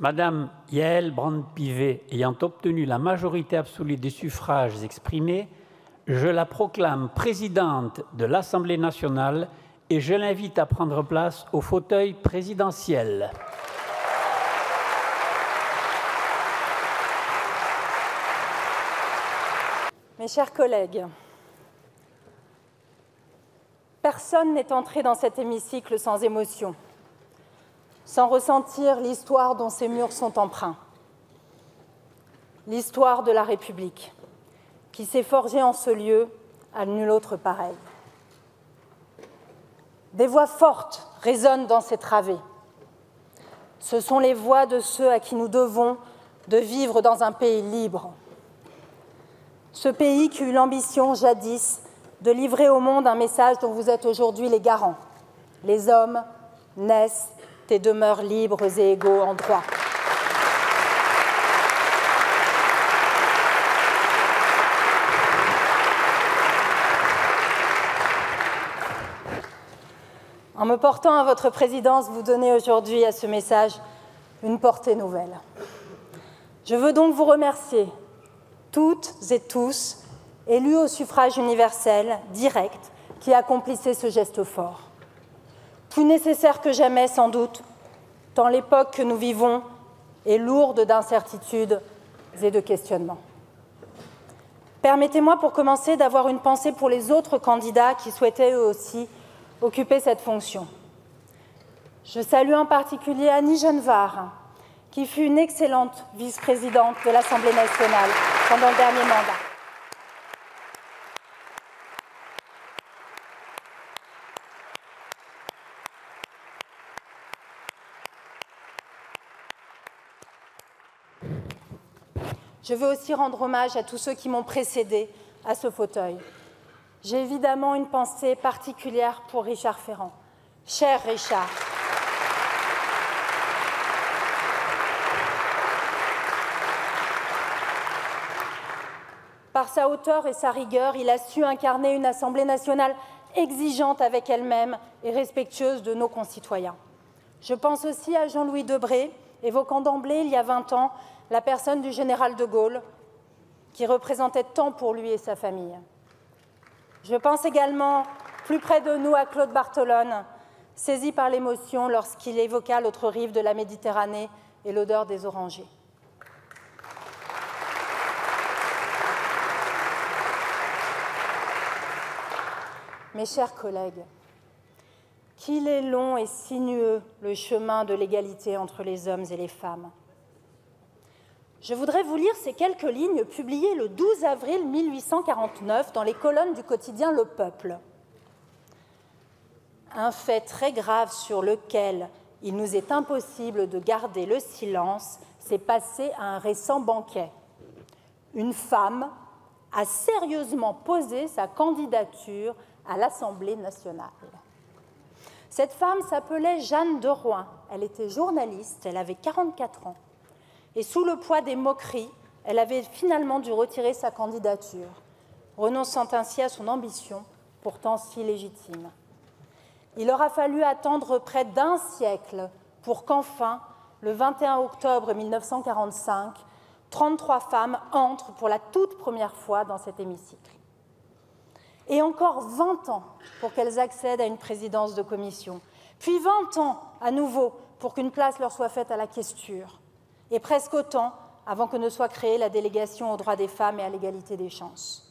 Madame Yael Brand-Pivet ayant obtenu la majorité absolue des suffrages exprimés, je la proclame présidente de l'Assemblée nationale et je l'invite à prendre place au fauteuil présidentiel. Mes chers collègues, personne n'est entré dans cet hémicycle sans émotion, sans ressentir l'histoire dont ces murs sont empreints, l'histoire de la République, qui s'est forgée en ce lieu à nul autre pareil. Des voix fortes résonnent dans ces travées. Ce sont les voix de ceux à qui nous devons de vivre dans un pays libre, ce pays qui eut l'ambition jadis de livrer au monde un message dont vous êtes aujourd'hui les garants. Les hommes naissent et demeurent libres et égaux en droit. En me portant à votre présidence, vous donnez aujourd'hui à ce message une portée nouvelle. Je veux donc vous remercier toutes et tous, élus au suffrage universel, direct, qui accomplissaient ce geste fort. Plus nécessaire que jamais, sans doute, tant l'époque que nous vivons est lourde d'incertitudes et de questionnements. Permettez-moi pour commencer d'avoir une pensée pour les autres candidats qui souhaitaient eux aussi occuper cette fonction. Je salue en particulier Annie Genevard, qui fut une excellente vice-présidente de l'Assemblée nationale pendant le dernier mandat. Je veux aussi rendre hommage à tous ceux qui m'ont précédé à ce fauteuil. J'ai évidemment une pensée particulière pour Richard Ferrand. Cher Richard, Par sa hauteur et sa rigueur, il a su incarner une Assemblée nationale exigeante avec elle-même et respectueuse de nos concitoyens. Je pense aussi à Jean-Louis Debré, évoquant d'emblée, il y a 20 ans, la personne du général de Gaulle, qui représentait tant pour lui et sa famille. Je pense également, plus près de nous, à Claude Bartolone, saisi par l'émotion lorsqu'il évoqua l'autre rive de la Méditerranée et l'odeur des orangers. Mes chers collègues, qu'il est long et sinueux le chemin de l'égalité entre les hommes et les femmes. Je voudrais vous lire ces quelques lignes publiées le 12 avril 1849 dans les colonnes du quotidien Le Peuple. Un fait très grave sur lequel il nous est impossible de garder le silence s'est passé à un récent banquet. Une femme a sérieusement posé sa candidature à l'Assemblée nationale. Cette femme s'appelait Jeanne de Rouen. Elle était journaliste, elle avait 44 ans. Et sous le poids des moqueries, elle avait finalement dû retirer sa candidature, renonçant ainsi à son ambition, pourtant si légitime. Il aura fallu attendre près d'un siècle pour qu'enfin, le 21 octobre 1945, 33 femmes entrent pour la toute première fois dans cet hémicycle et encore 20 ans pour qu'elles accèdent à une présidence de commission, puis 20 ans à nouveau pour qu'une place leur soit faite à la questure, et presque autant avant que ne soit créée la délégation aux droits des femmes et à l'égalité des chances.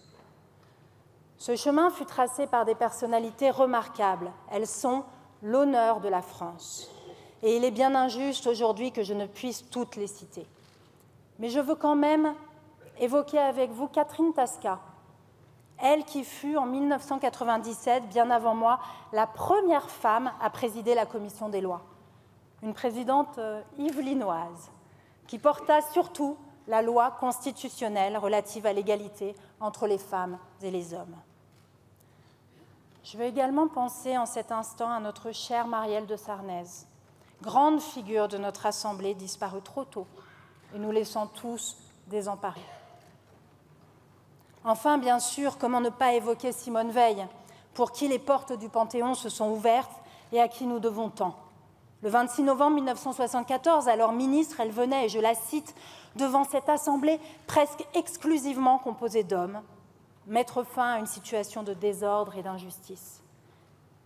Ce chemin fut tracé par des personnalités remarquables. Elles sont l'honneur de la France. Et il est bien injuste aujourd'hui que je ne puisse toutes les citer. Mais je veux quand même évoquer avec vous Catherine Tasca, elle qui fut en 1997, bien avant moi, la première femme à présider la commission des lois, une présidente euh, yvelinoise, qui porta surtout la loi constitutionnelle relative à l'égalité entre les femmes et les hommes. Je veux également penser en cet instant à notre chère Marielle de Sarnez, grande figure de notre Assemblée disparue trop tôt et nous laissant tous désemparés. Enfin, bien sûr, comment ne pas évoquer Simone Veil, pour qui les portes du Panthéon se sont ouvertes et à qui nous devons tant. Le 26 novembre 1974, alors ministre, elle venait, et je la cite, devant cette assemblée presque exclusivement composée d'hommes, mettre fin à une situation de désordre et d'injustice.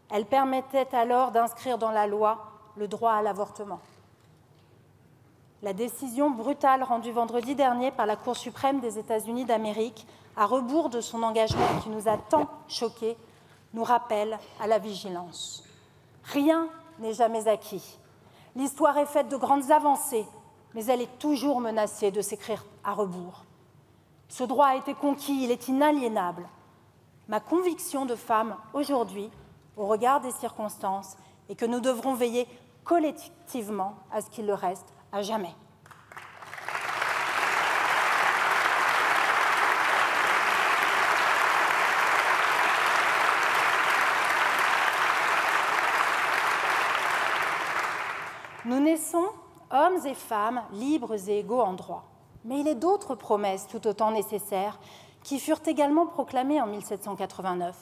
Elle permettait alors d'inscrire dans la loi le droit à l'avortement. La décision brutale rendue vendredi dernier par la Cour suprême des États-Unis d'Amérique, à rebours de son engagement qui nous a tant choqués, nous rappelle à la vigilance. Rien n'est jamais acquis. L'histoire est faite de grandes avancées, mais elle est toujours menacée de s'écrire à rebours. Ce droit a été conquis, il est inaliénable. Ma conviction de femme aujourd'hui, au regard des circonstances, est que nous devrons veiller collectivement à ce qu'il le reste à jamais. Nous naissons hommes et femmes libres et égaux en droit. Mais il est d'autres promesses tout autant nécessaires qui furent également proclamées en 1789.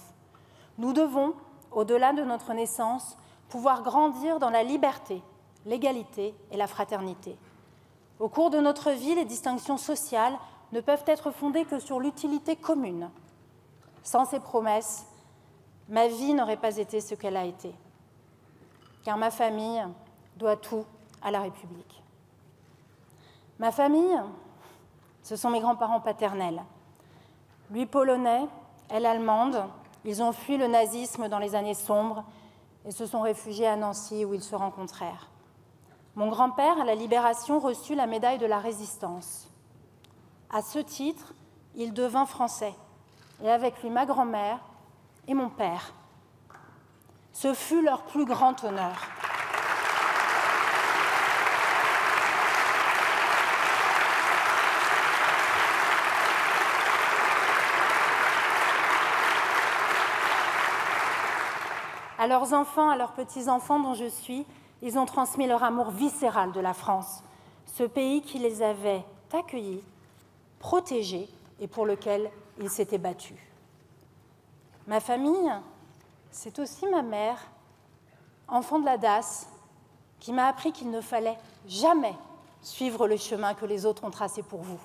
Nous devons, au-delà de notre naissance, pouvoir grandir dans la liberté, l'égalité et la fraternité. Au cours de notre vie, les distinctions sociales ne peuvent être fondées que sur l'utilité commune. Sans ces promesses, ma vie n'aurait pas été ce qu'elle a été, car ma famille doit tout à la République. Ma famille, ce sont mes grands-parents paternels. Lui polonais, elle allemande, ils ont fui le nazisme dans les années sombres et se sont réfugiés à Nancy où ils se rencontrèrent. Mon grand-père, à la Libération, reçut la médaille de la Résistance. À ce titre, il devint français, et avec lui ma grand-mère et mon père. Ce fut leur plus grand honneur. À leurs enfants, à leurs petits-enfants dont je suis, ils ont transmis leur amour viscéral de la France, ce pays qui les avait accueillis, protégés et pour lequel ils s'étaient battus. Ma famille, c'est aussi ma mère, enfant de la DAS, qui m'a appris qu'il ne fallait jamais suivre le chemin que les autres ont tracé pour vous.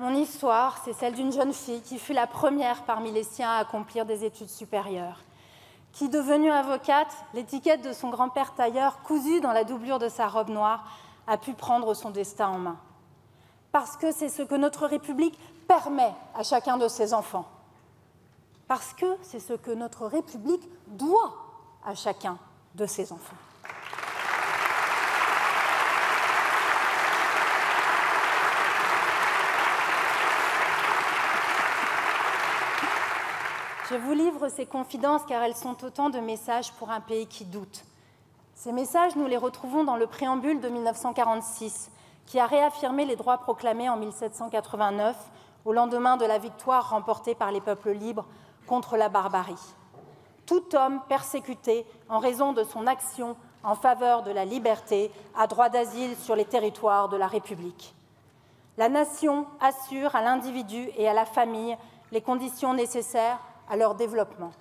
Mon histoire, c'est celle d'une jeune fille qui fut la première parmi les siens à accomplir des études supérieures, qui, devenue avocate, l'étiquette de son grand-père tailleur, cousue dans la doublure de sa robe noire, a pu prendre son destin en main. Parce que c'est ce que notre République permet à chacun de ses enfants. Parce que c'est ce que notre République doit à chacun de ses enfants. Je vous livre ces confidences car elles sont autant de messages pour un pays qui doute. Ces messages, nous les retrouvons dans le préambule de 1946, qui a réaffirmé les droits proclamés en 1789, au lendemain de la victoire remportée par les peuples libres contre la barbarie. Tout homme persécuté en raison de son action en faveur de la liberté a droit d'asile sur les territoires de la République. La nation assure à l'individu et à la famille les conditions nécessaires à leur développement.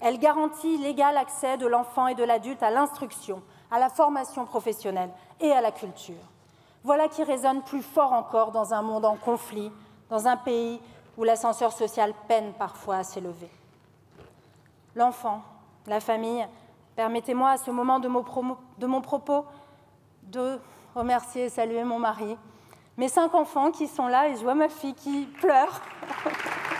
Elle garantit l'égal accès de l'enfant et de l'adulte à l'instruction, à la formation professionnelle et à la culture. Voilà qui résonne plus fort encore dans un monde en conflit, dans un pays où l'ascenseur social peine parfois à s'élever. L'enfant, la famille, permettez-moi à ce moment de mon, propos de remercier et saluer mon mari, mes cinq enfants qui sont là et je vois ma fille qui pleure.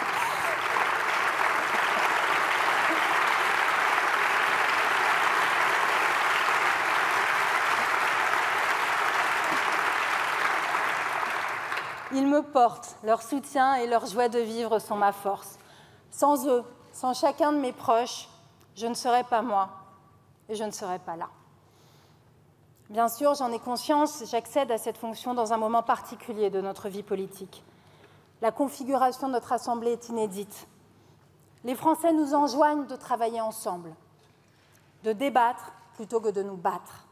me portent, leur soutien et leur joie de vivre sont ma force. Sans eux, sans chacun de mes proches, je ne serais pas moi et je ne serais pas là. Bien sûr, j'en ai conscience, j'accède à cette fonction dans un moment particulier de notre vie politique. La configuration de notre Assemblée est inédite. Les Français nous enjoignent de travailler ensemble, de débattre plutôt que de nous battre.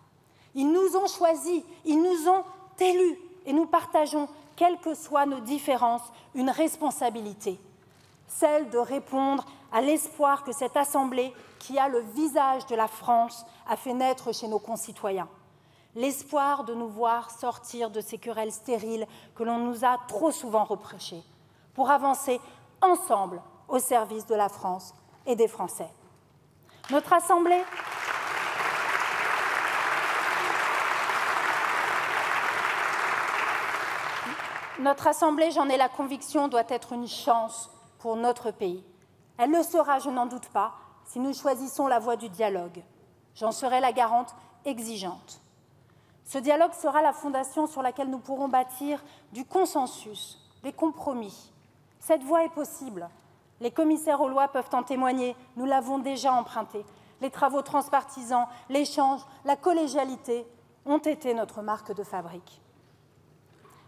Ils nous ont choisis, ils nous ont élus et nous partageons, quelles que soient nos différences, une responsabilité, celle de répondre à l'espoir que cette Assemblée, qui a le visage de la France, a fait naître chez nos concitoyens. L'espoir de nous voir sortir de ces querelles stériles que l'on nous a trop souvent reprochées, pour avancer ensemble au service de la France et des Français. Notre Assemblée. Notre Assemblée, j'en ai la conviction, doit être une chance pour notre pays. Elle le sera, je n'en doute pas, si nous choisissons la voie du dialogue. J'en serai la garante exigeante. Ce dialogue sera la fondation sur laquelle nous pourrons bâtir du consensus, des compromis. Cette voie est possible. Les commissaires aux lois peuvent en témoigner. Nous l'avons déjà emprunté. Les travaux transpartisans, l'échange, la collégialité ont été notre marque de fabrique.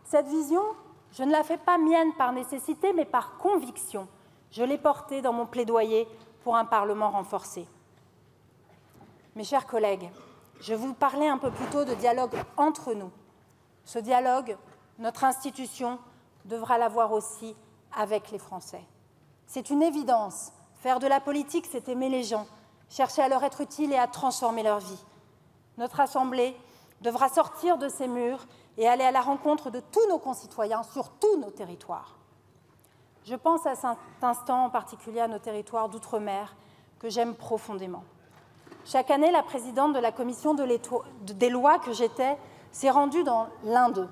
Cette vision, je ne la fais pas mienne par nécessité, mais par conviction. Je l'ai portée dans mon plaidoyer pour un Parlement renforcé. Mes chers collègues, je vous parlais un peu plus tôt de dialogue entre nous. Ce dialogue, notre institution devra l'avoir aussi avec les Français. C'est une évidence. Faire de la politique, c'est aimer les gens, chercher à leur être utile et à transformer leur vie. Notre Assemblée devra sortir de ses murs et aller à la rencontre de tous nos concitoyens sur tous nos territoires. Je pense à cet instant en particulier à nos territoires d'outre-mer que j'aime profondément. Chaque année, la présidente de la commission de des lois que j'étais s'est rendue dans l'un d'eux.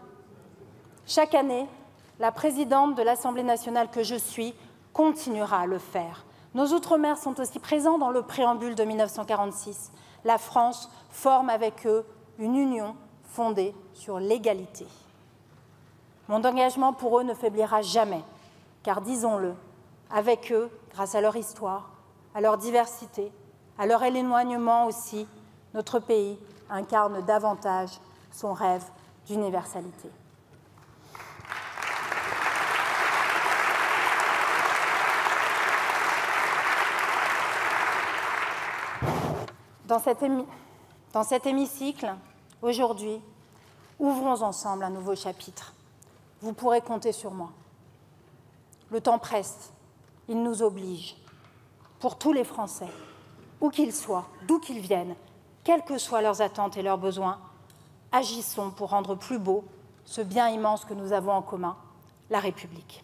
Chaque année, la présidente de l'Assemblée nationale que je suis continuera à le faire. Nos Outre-mer sont aussi présents dans le préambule de 1946. La France forme avec eux une union fondée sur l'égalité. Mon engagement pour eux ne faiblira jamais, car disons-le, avec eux, grâce à leur histoire, à leur diversité, à leur éloignement aussi, notre pays incarne davantage son rêve d'universalité. Dans cet, dans cet hémicycle, Aujourd'hui, ouvrons ensemble un nouveau chapitre. Vous pourrez compter sur moi. Le temps presse, il nous oblige. Pour tous les Français, où qu'ils soient, d'où qu'ils viennent, quelles que soient leurs attentes et leurs besoins, agissons pour rendre plus beau ce bien immense que nous avons en commun, la République.